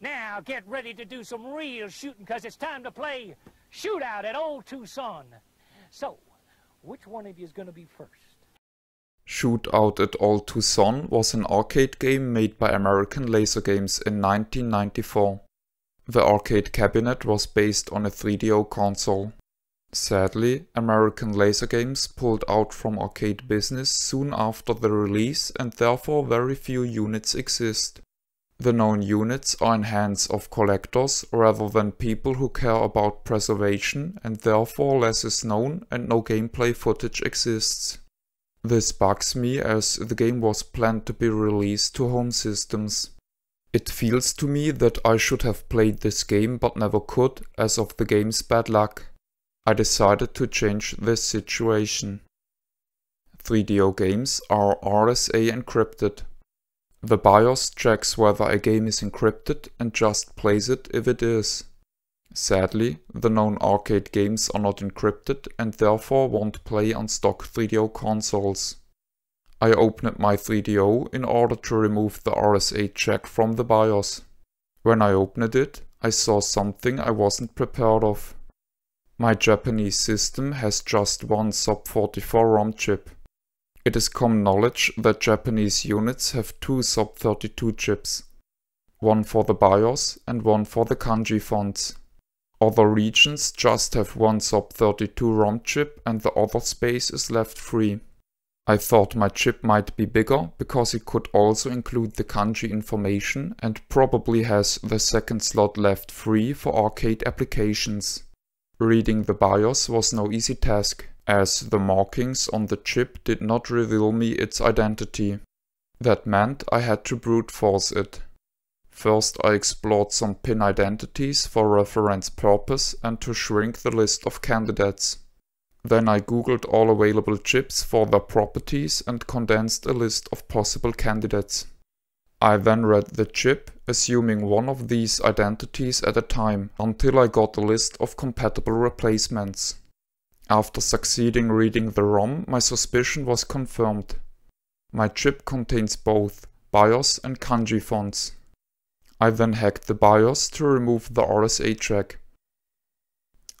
Now get ready to do some real shooting because it's time to play Shootout at Old Tucson. So, which one of you is going to be first? Shootout at Old Tucson was an arcade game made by American Laser Games in 1994. The arcade cabinet was based on a 3DO console. Sadly, American Laser Games pulled out from arcade business soon after the release and therefore very few units exist. The known units are in hands of collectors rather than people who care about preservation and therefore less is known and no gameplay footage exists. This bugs me as the game was planned to be released to home systems. It feels to me that I should have played this game but never could as of the game's bad luck. I decided to change this situation. 3DO games are RSA encrypted. The BIOS checks whether a game is encrypted and just plays it if it is. Sadly, the known arcade games are not encrypted and therefore won't play on stock 3DO consoles. I opened my 3DO in order to remove the RSA check from the BIOS. When I opened it, I saw something I wasn't prepared of. My Japanese system has just one SOP44 ROM chip. It is common knowledge that Japanese units have two SOP32 chips, one for the BIOS and one for the kanji fonts. Other regions just have one SOP32 ROM chip and the other space is left free. I thought my chip might be bigger because it could also include the kanji information and probably has the second slot left free for arcade applications. Reading the BIOS was no easy task as the markings on the chip did not reveal me its identity. That meant I had to brute force it. First I explored some pin identities for reference purpose and to shrink the list of candidates. Then I googled all available chips for their properties and condensed a list of possible candidates. I then read the chip, assuming one of these identities at a time, until I got a list of compatible replacements. After succeeding reading the ROM, my suspicion was confirmed. My chip contains both BIOS and kanji fonts. I then hacked the BIOS to remove the RSA track.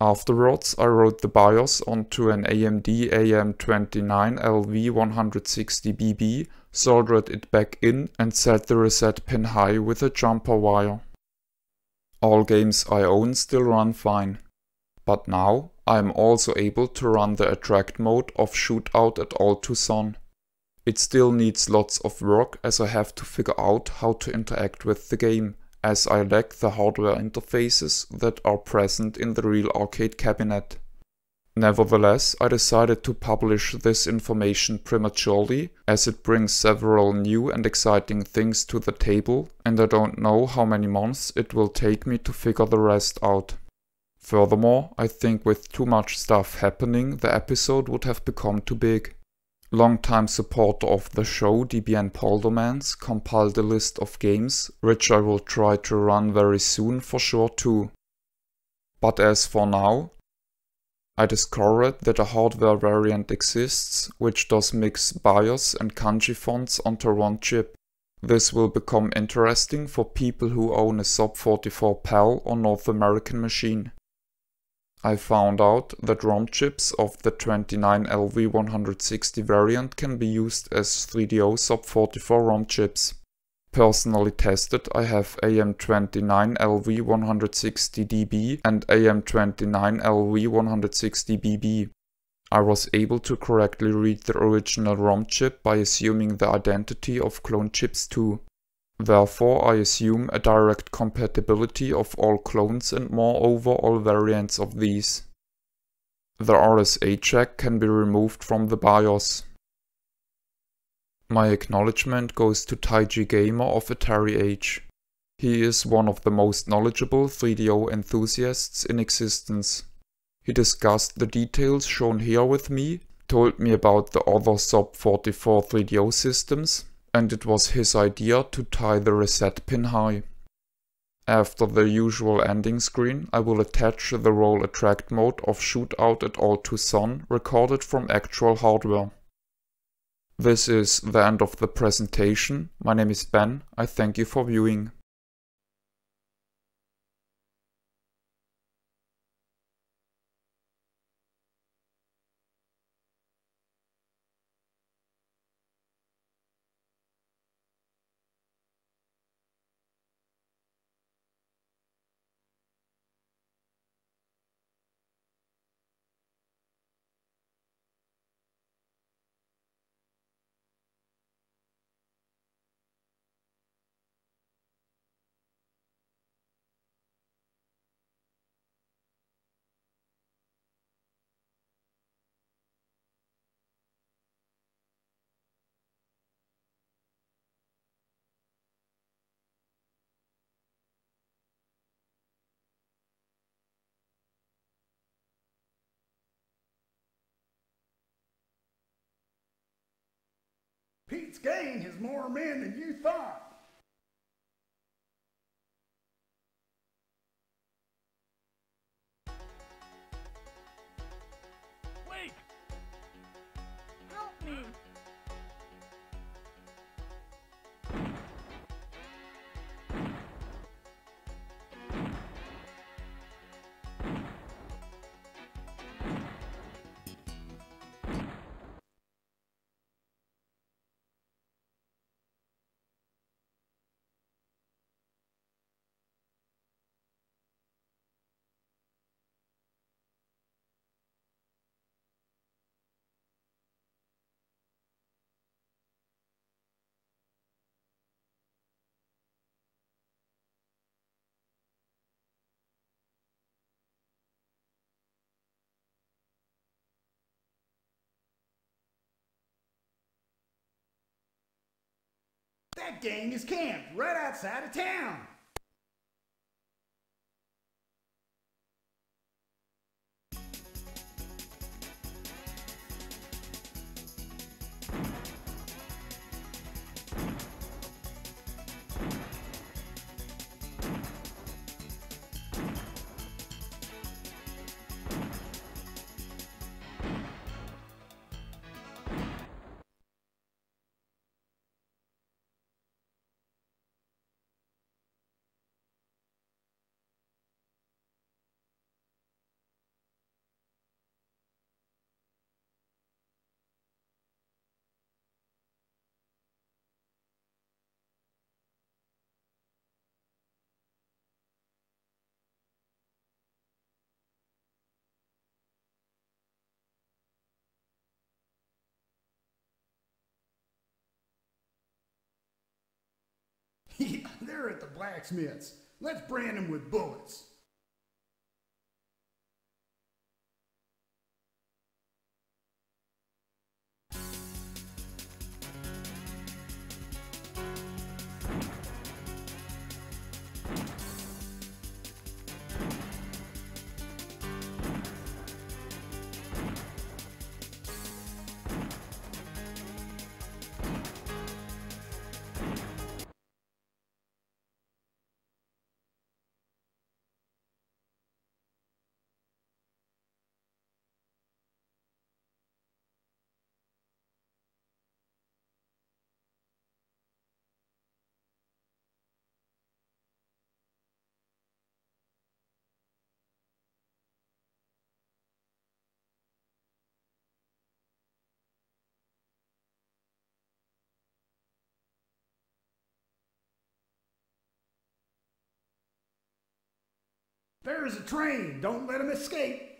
Afterwards, I wrote the BIOS onto an AMD AM29LV160BB, soldered it back in and set the reset pin high with a jumper wire. All games I own still run fine. But now I am also able to run the attract mode of Shootout at Old Tucson. It still needs lots of work as I have to figure out how to interact with the game, as I lack the hardware interfaces that are present in the real arcade cabinet. Nevertheless, I decided to publish this information prematurely, as it brings several new and exciting things to the table, and I don't know how many months it will take me to figure the rest out. Furthermore, I think with too much stuff happening, the episode would have become too big. Longtime supporter of the show, DBN Poldermans, compiled a list of games, which I will try to run very soon for sure too. But as for now, I discovered that a hardware variant exists, which does mix BIOS and kanji fonts onto one chip. This will become interesting for people who own a SOP44 PAL or North American machine. I found out that ROM chips of the 29LV160 variant can be used as 3DO SOP44 ROM chips. Personally tested, I have AM29LV160DB and AM29LV160BB. I was able to correctly read the original ROM chip by assuming the identity of clone chips too. Therefore, I assume a direct compatibility of all clones and moreover all variants of these. The RSA check can be removed from the BIOS. My acknowledgement goes to Taijigamer of AtariAge. He is one of the most knowledgeable 3DO enthusiasts in existence. He discussed the details shown here with me, told me about the other SOP44 3DO systems, and it was his idea to tie the reset pin high. After the usual ending screen, I will attach the roll attract mode of Shootout at Old Tucson recorded from actual hardware. This is the end of the presentation. My name is Ben. I thank you for viewing. Pete's gang has more men than you thought. That gang is camped right outside of town. they're at the blacksmith's. Let's brand them with bullets. There's a train. Don't let him escape.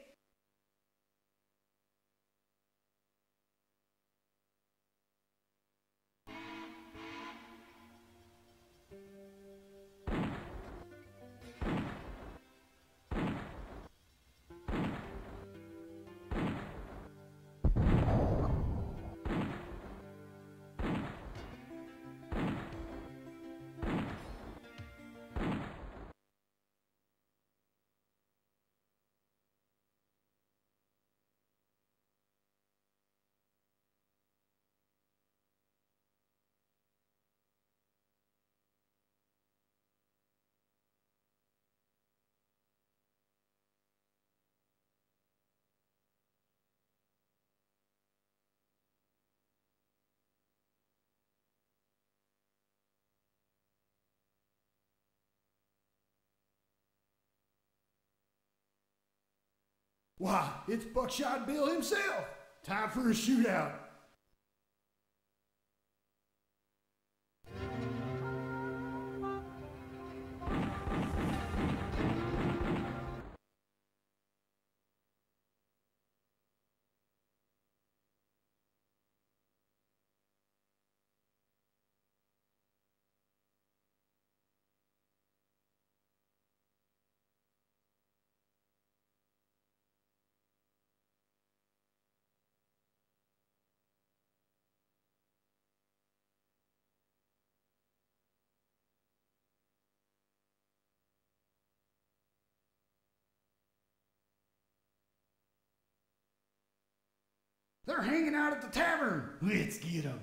Why, it's Buckshot Bill himself. Time for a shootout. They're hanging out at the tavern. Let's get 'em.